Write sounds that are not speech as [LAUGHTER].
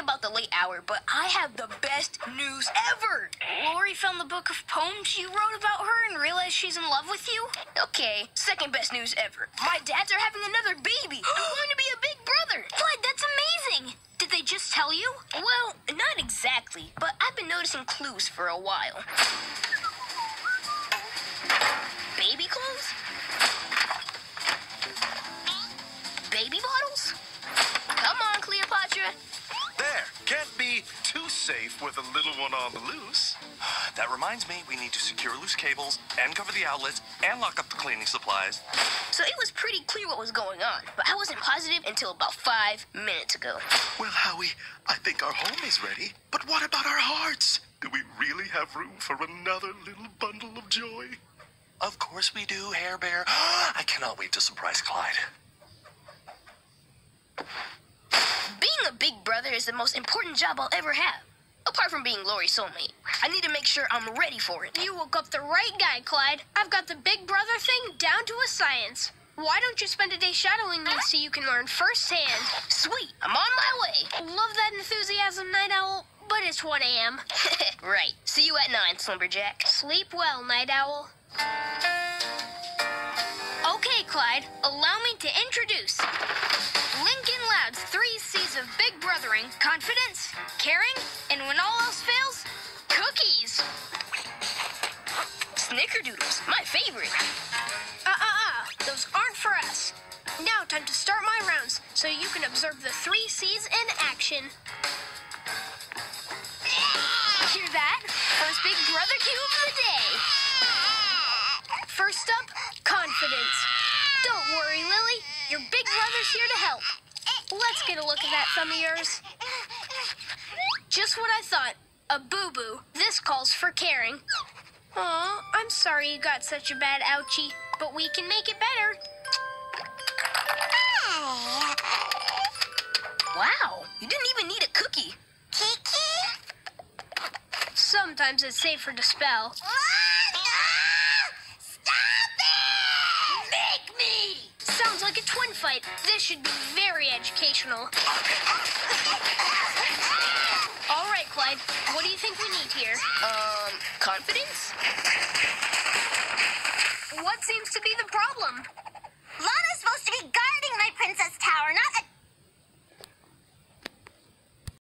about the late hour, but I have the best news ever. Lori found the book of poems you wrote about her and realized she's in love with you? Okay, second best news ever. My dads are having another baby. [GASPS] I'm going to be a big brother. Clyde, that's amazing! Did they just tell you? Well, not exactly, but I've been noticing clues for a while. Baby clothes? Baby bottles? Safe with a little one on the loose. [SIGHS] That reminds me, we need to secure loose cables and cover the outlets and lock up the cleaning supplies. So it was pretty clear what was going on, but I wasn't positive until about five minutes ago. Well, Howie, I think our home is ready. But what about our hearts? Do we really have room for another little bundle of joy? Of course we do, Hair Bear. [GASPS] I cannot wait to surprise Clyde. Being a big brother is the most important job I'll ever have. Apart from being Lori's soulmate, I need to make sure I'm ready for it. You woke up the right guy, Clyde. I've got the big brother thing down to a science. Why don't you spend a day shadowing me so you can learn firsthand? Sweet, I'm on my way. Love that enthusiasm, Night Owl, but it's 1 a.m. [LAUGHS] right. See you at 9, Slumberjack. Sleep well, Night Owl. Okay, Clyde, allow me to introduce Lincoln Loud's three of big brothering confidence, caring, and when all else fails, cookies. Snickerdoodles, my favorite. Uh uh uh, those aren't for us. Now, time to start my rounds so you can observe the three C's in action. Hear that? First big brother cue of the day. First up, confidence. Don't worry, Lily. Your big brother's here to help. Get a look at that thumb of yours. Just what I thought. A boo boo. This calls for caring. Aw, I'm sorry you got such a bad ouchie, but we can make it better. Wow, you didn't even need a cookie. Kiki? Sometimes it's safer to spell. Fight. This should be very educational. All right, Clyde. What do you think we need here? Um, confidence? What seems to be the problem?